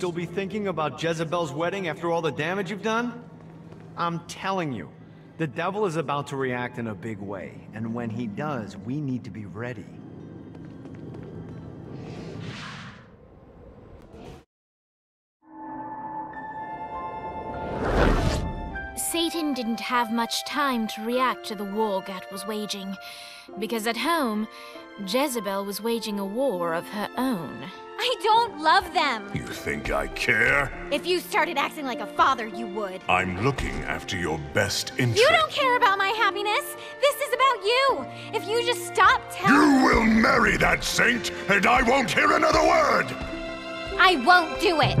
still be thinking about Jezebel's wedding after all the damage you've done? I'm telling you, the devil is about to react in a big way, and when he does, we need to be ready. Satan didn't have much time to react to the war Gat was waging, because at home, Jezebel was waging a war of her own. I don't love them. You think I care? If you started acting like a father, you would. I'm looking after your best interest. You don't care about my happiness. This is about you. If you just stop telling... You will marry that saint, and I won't hear another word! I won't do it.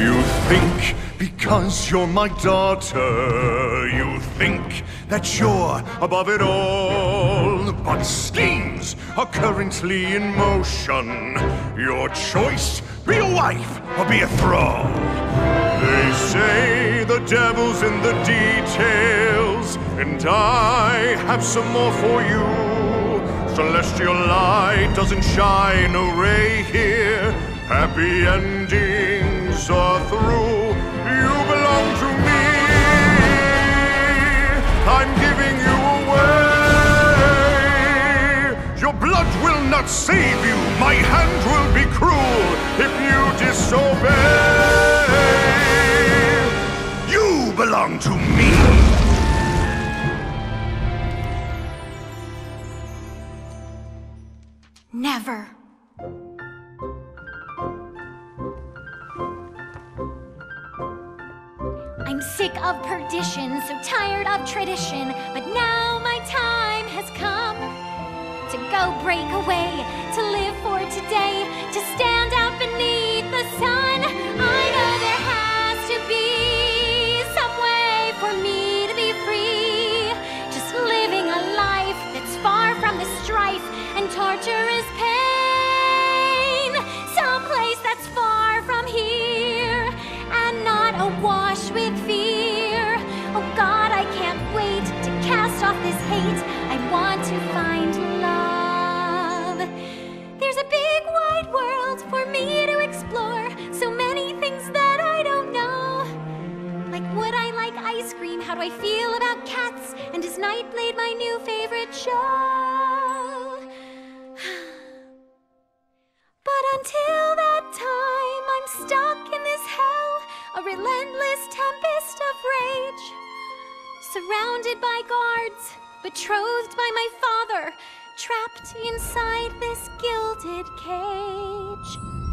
You think because you're my daughter, you think that you're above it all. But schemes are currently in motion. Your choice be a wife or be a thrall. They say the devil's in the details, and I have some more for you. Celestial light doesn't shine a ray here. Happy endings are through. You belong not save you. My hand will be cruel if you disobey. You belong to me. Never. I'm sick of perdition, so tired of tradition, but now Like ice cream? How do I feel about cats? And is Nyteblade my new favorite show? But until that time, I'm stuck in this hell, a relentless tempest of rage. Surrounded by guards, betrothed by my father, trapped inside this gilded cage.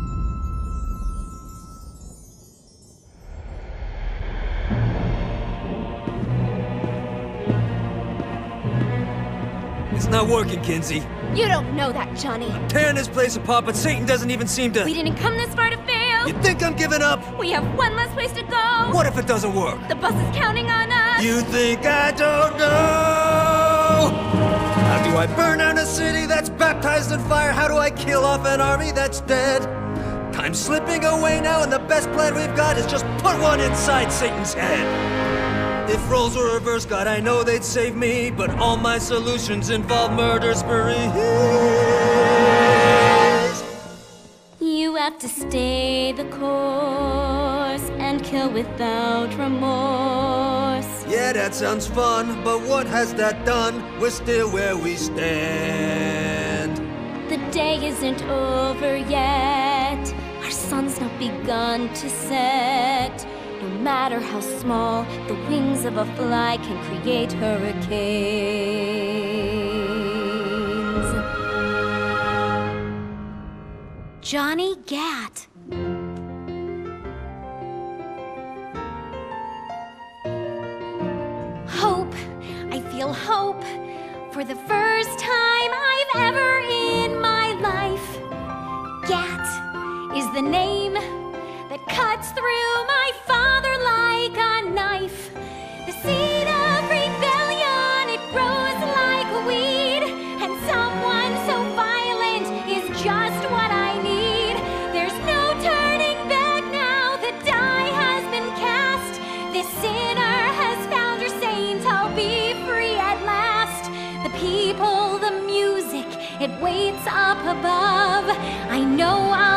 Not working, Kinzie. You don't know that, Johnny. I'm Tearing this place apart, but Satan doesn't even seem to. We didn't come this far to fail. You think I'm giving up? We have one less place to go. What if it doesn't work? The Boss is counting on us. You think I don't know? How do I burn down a city that's baptized in fire? How do I kill off an army that's dead? Time's slipping away now, and the best plan we've got is just put one inside Satan's head. If roles were reversed, God, I know they'd save me, but all my solutions involve murder sprees. You have to stay the course and kill without remorse. Yeah, that sounds fun, but what has that done? We're still where we stand. The day isn't over yet. Our sun's not begun to set. No matter how small, the wings of a fly can create hurricanes. Johnny Gat. Hope. I feel hope. For the first time I've ever in my life. Gat is the name that cuts through my father like a knife. The seed of rebellion, it grows like weed, and someone so violent is just what I need. There's no turning back now, the die has been cast. This sinner has found her saint, I'll be free at last. The people, the music, it waits up above. I know I'll